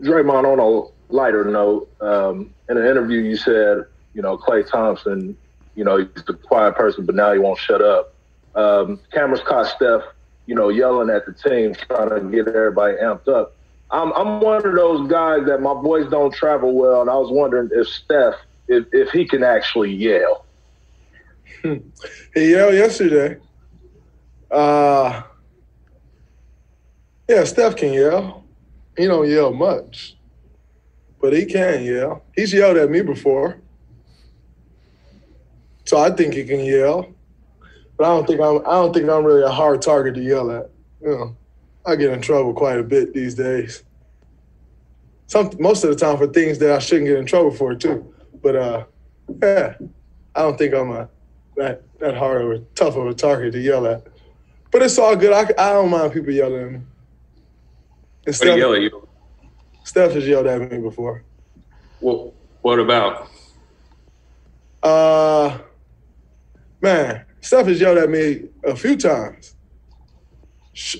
Draymond, on a lighter note, um, in an interview, you said, you know, Klay Thompson, you know, he's a quiet person, but now he won't shut up. Um, cameras caught Steph, you know, yelling at the team, trying to get everybody amped up. I'm, I'm one of those guys that my boys don't travel well, and I was wondering if Steph, if, if he can actually yell. he yelled yesterday. Uh, yeah, Steph can yell. He don't yell much, but he can yell. He's yelled at me before, so I think he can yell. But I don't think I'm. I don't think I'm really a hard target to yell at. You know, I get in trouble quite a bit these days. Some most of the time for things that I shouldn't get in trouble for too. But uh, yeah, I don't think I'm a that that hard or tough of a target to yell at. But it's all good. I, I don't mind people yelling at me. And Steph, yell at you? Steph has yelled at me before. Well, what about? Uh, man, Steph has yelled at me a few times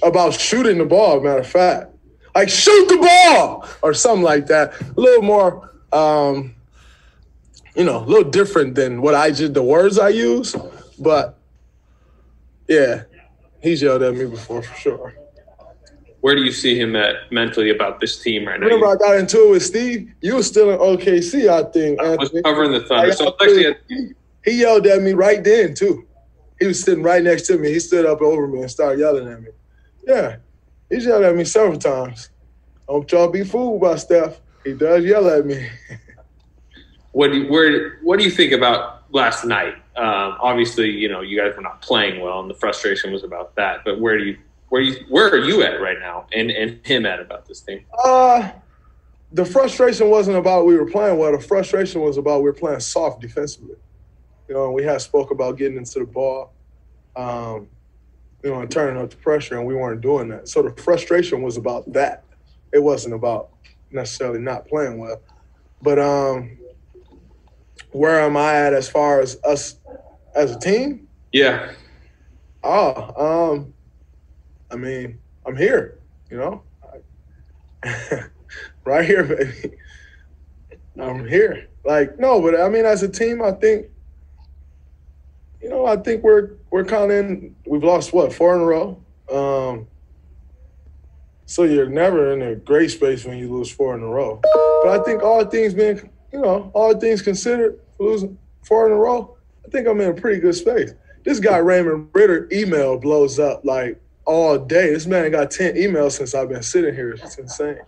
about shooting the ball. Matter of fact, like shoot the ball or something like that. A little more, um, you know, a little different than what I did. the words I use, but yeah, he's yelled at me before for sure. Where do you see him at mentally about this team right now? Remember, I got into it with Steve. You were still in OKC, I think. I was covering the Thunder. So actually, he, he yelled at me right then too. He was sitting right next to me. He stood up over me and started yelling at me. Yeah, he yelled at me several times. Don't y'all be fooled by Steph. He does yell at me. what do you, where what do you think about last night? Um, obviously, you know you guys were not playing well, and the frustration was about that. But where do you where you where are you at right now, and and him at about this thing? Uh the frustration wasn't about we were playing well. The frustration was about we were playing soft defensively. You know, we had spoke about getting into the ball. Um, you know, and turning up the pressure, and we weren't doing that. So the frustration was about that. It wasn't about necessarily not playing well. But um, where am I at as far as us as a team? Yeah. Oh, um, I mean, I'm here. You know, right here, baby. I'm here. Like no, but I mean, as a team, I think you know, I think we're we're kind of in. We've lost what four in a row. Um, so you're never in a great space when you lose four in a row. But I think all things being, you know, all things considered, losing four in a row, I think I'm in a pretty good space. This guy Raymond Ridder email blows up like all day. This man got ten emails since I've been sitting here. It's insane.